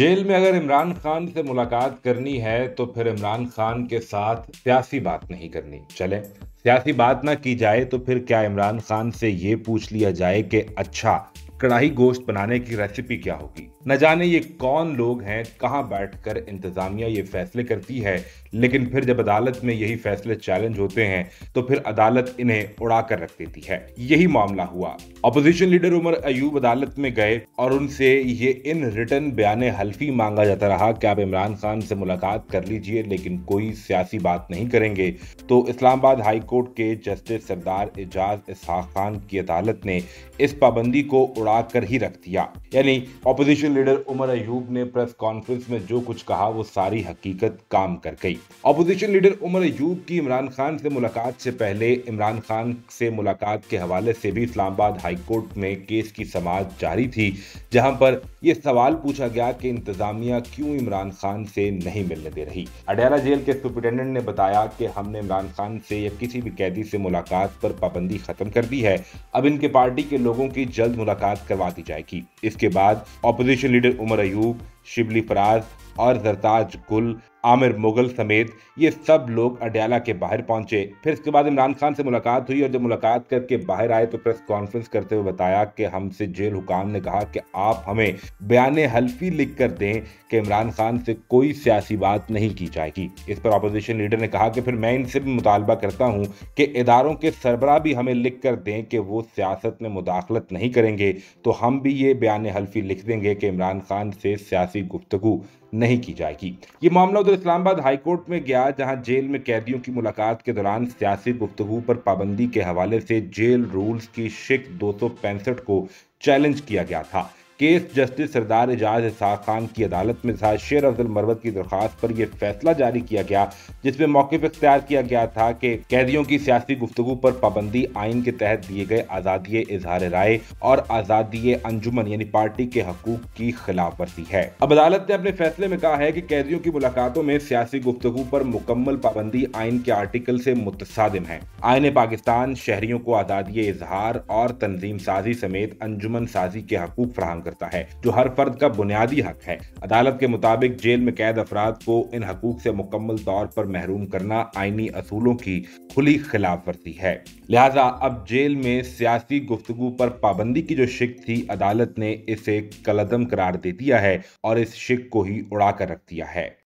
Jail में अगर इमरान खान से मुलाकात करनी है तो फिर इमरान खान के साथ सियासी बात नहीं करनी। चले, सियासी बात ना की जाए तो फिर क्या इमरान खान से ये पूछ लिया जाए कि अच्छा कढ़ाई गोश्त बनाने की रेसिपी क्या होगी? न जाने ये कौन लोग हैं, कहाँ बैठकर इंतजामिया ये फैसले करती है। लेकिन फिर जब अदालत में यही फैसले चैलेंज होते हैं तो फिर अदालत इन्हें उड़ा कर रख देती है। यही मामला हुआ। अपोजिशन लीडर उमर अयूब अदालत में गए और उनसे ये इन रिटर्न बयान हल्फी मांगा जाता रहा कि आप इमरान खान से मुलाकात कर लीजिए, लेकिन कोई सियासी बात नहीं करेंगे। तो इस्लामाबाद हाई कोर्ट के जस्टिस सरदार एजाज इसहाक खान की अदालत ने इस पाबंदी को उड़ाकर ही रख दिया। यानी opposition opposition leader Umar Ayub ने प्रेस कॉन्फ्रेंस में जो कुछ कहा, वो सारी हकीकत काम कर गई। अपोजिशन लीडर उमर अयूब की इमरान खान से मुलाकात से पहले, इमरान खान से मुलाकात के हवाले से भी इस्लामाबाद हाईकोर्ट में केस की समाज जारी थी, जहाँ पर यह सवाल पूछा गया कि इंतजामिया क्यों इमरान खान से नहीं मिलने दे रही। अडयाला जेल के सुप्रिटेंडेंट ने बताया कि हमने इमरान खान से या किसी भी कैदी से मुलाकात पर पाबंदी खत्म कर दी है। अब इनके पार्टी के लोगों की जल्द मुलाकात करवा दी जाएगी। इसके बाद opposition opposition leader Umar Ayub Shibli Faraz और जरताज गुल आमिर मुगल समेत ये सब लोग अडयाला के बाहर पहुँचे। फिर इसके बाद इमरान खान से मुलाकात हुई और जब मुलाकात करके बाहर आए तो प्रेस कॉन्फ्रेंस करते हुए बताया कि हमसे जेल हुकाम ने कहा कि आप हमें बयान हल्फी लिख कर दें कि इमरान खान से कोई सियासी बात नहीं की जाएगी। इस पर अपोजिशन लीडर ने कहा कि फिर मैं इनसे भी मुतालबा करता हूँ कि इदारों के सरबरा भी हमें लिख कर दें कि वो सियासत में मुदाखलत नहीं करेंगे तो हम भी ये बयान हल्फी लिख देंगे कि इमरान खान से सियासी गुफ्तगु। नहीं की जाएगी। ये मामला उधर इस्लामाबाद हाईकोर्ट में गया, जहाँ जेल में कैदियों की मुलाकात के दौरान सियासी गुफ्तगु पर पाबंदी के हवाले से जेल रूल्स की शिक दो सौ पैंसठ को चैलेंज किया गया था। केस जस्टिस सरदार एजाज इसाक खान की अदालत में था शेर अफजल मरवत की दरख्वास्त पर यह फैसला जारी किया गया जिसमें मौके पर इख्तियार किया गया था कि कैदियों की सियासी गुफ्तु पर पाबंदी आइन के तहत दिए गए आज़ादी इजहार राय और आज़ादी अंजुमन, यानी पार्टी के हकूक की खिलाफ वर्जी है। अब अदालत ने अपने फैसले में कहा है कि कैदियों की मुलाकातों में सियासी गुफ्तु पर मुकम्मल पाबंदी आइन के आर्टिकल से मुतसादिम है। आइन पाकिस्तान शहरियों को आज़ादी इजहार और तंजीम साजी समेत अंजुमन साजी के हकूक फराहम करता है, जो हर फर्द का बुनियादी हक है। अदालत के मुताबिक जेल में कैद अफराद को इन हकूक से मुकम्मल तौर पर महरूम करना आईनी असूलों की खुली खिलाफ वर्जी है। लिहाजा अब जेल में सियासी गुफ्तगु पर पाबंदी की जो शिक थी, अदालत ने इसे कलदम करार दे दिया है और इस शिक को ही उड़ा कर रख दिया है।